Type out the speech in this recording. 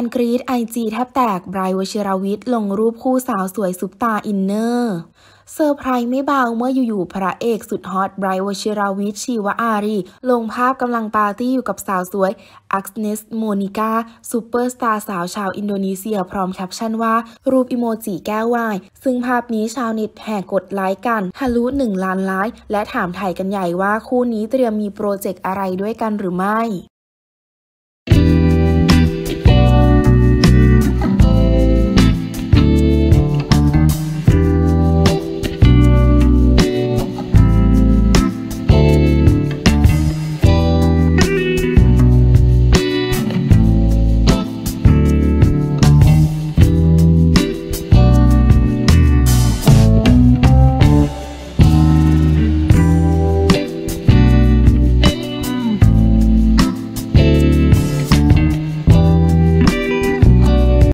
นกรีด IG แทบแตกไบร์ทวชิรวิชญ์ลงรูปคู่สาวสวยซุปตาร์อินเตอร์ เซอร์ไพรส์ไม่เบาเมื่ออยู่ๆพระเอกสุดฮอตไบร์ทวชิรวิชญ์ชีวอารี ลงภาพกำลังปาร์ตี้อยู่กับสาวสวยอักเนสโมนิกาซูเปอร์สตาร์สาวชาวอินโดนีเซียพร้อมแคปชั่นว่า รูปอิโมจิแก้วไวน์ ซึ่งภาพนี้ชาวเน็ตแห่กดไลค์กันทะลุหนึ่งล้านไลค์และถามไถ่กันใหญ่ว่าคู่นี้เตรียมมี project อะไรด้วยกันหรือไม่